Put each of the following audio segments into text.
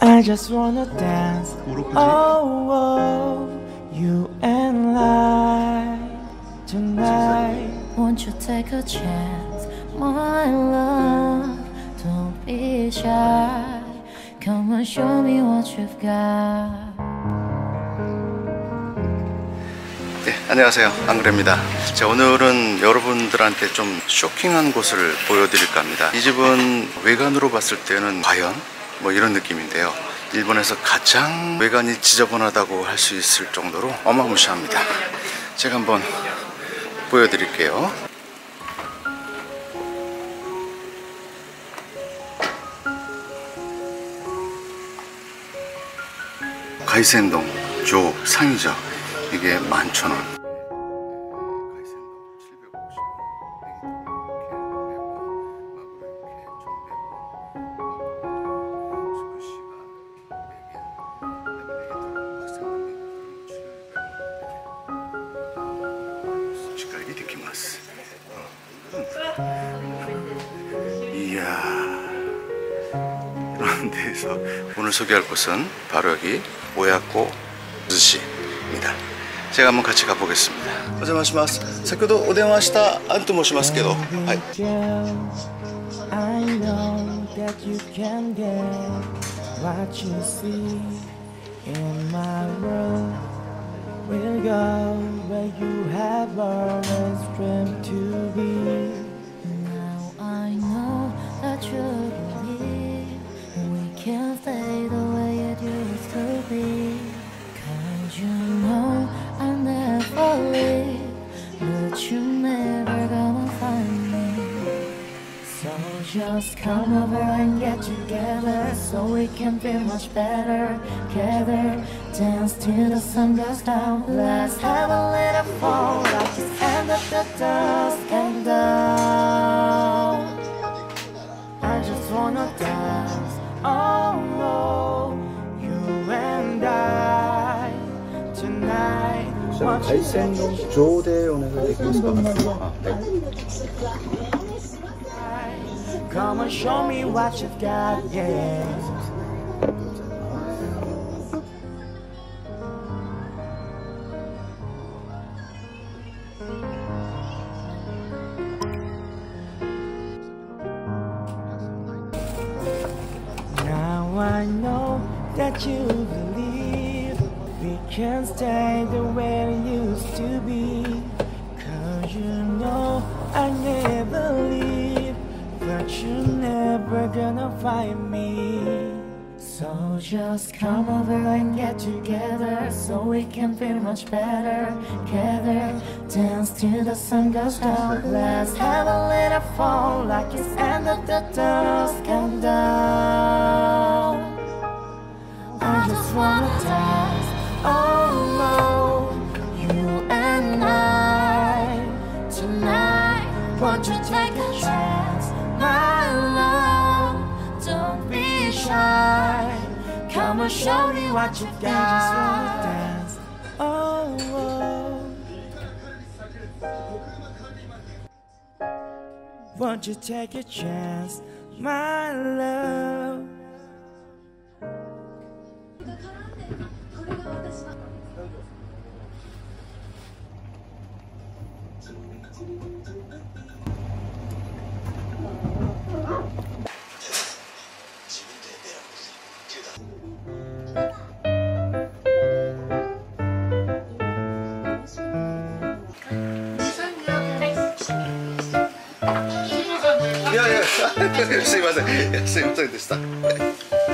I just wanna dance. Oh, oh, you and I tonight. Won't you take a chance, my love? Don't be shy. Come and show me what you've got. 네, 안녕하세요. 안그래입니다. 자, 오늘은 여러분들한테 좀 쇼킹한 곳을 보여드릴까 합니다. 이 집은 외관으로 봤을 때는 과연 뭐 이런 느낌인데요. 일본에서 가장 외관이 지저분하다고 할 수 있을 정도로 어마무시합니다. 제가 한번 보여드릴게요. 가이센동 조 상이죠. 이게 11,000원. 이런 데에서 오늘 소개할 곳은 바로 여기 오야코 스시입니다. 제가 한번 같이 가보겠습니다. お邪魔します。先ほどお電話したアンと申しますけど、はい。 Just come over and get together so we can feel much better together. Dance till the sun goes down. Let's have a little fall like it's end of the dusk and down. I just wanna dance. Oh no, you and I tonight. 발생동 조대원에서 리퀘스트 받았습니다. 네. Come and show me what you've got, yeah. Now I know that you believe we can stay the way we used to be. Cause you know I never leave, but you're never gonna find me. So just come over and get together so we can feel much better. Together, dance till the sun goes down. Let's have a little fall like it's end of the dusk and down. I just wanna dance, oh no, you and I tonight. Won't you take a chance, And show me what you I just wanna got. dance. Oh, oh. Won't you take a chance, my love? すいません。すいませんでした。「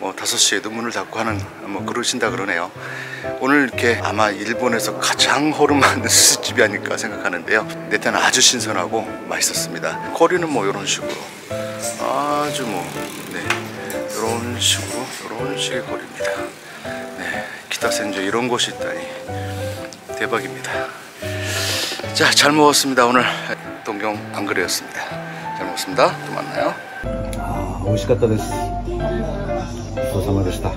뭐 5시에도 문을 닫고 하는 뭐 그러신다 그러네요 오늘 이렇게 아마 일본에서 가장 허름한 스시집이 아닐까 생각하는데요 네타는 아주 신선하고 맛있었습니다 거리는 뭐 이런 식으로 아주 뭐 네, 이런 식으로 이런 식의 거리입니다 네, 기타센저 이런 곳이 있다니 대박입니다 자 잘 먹었습니다 오늘 동경 안그래였습니다 잘 먹었습니다 또 만나요 あー美味しかったですご ちそうさまでした。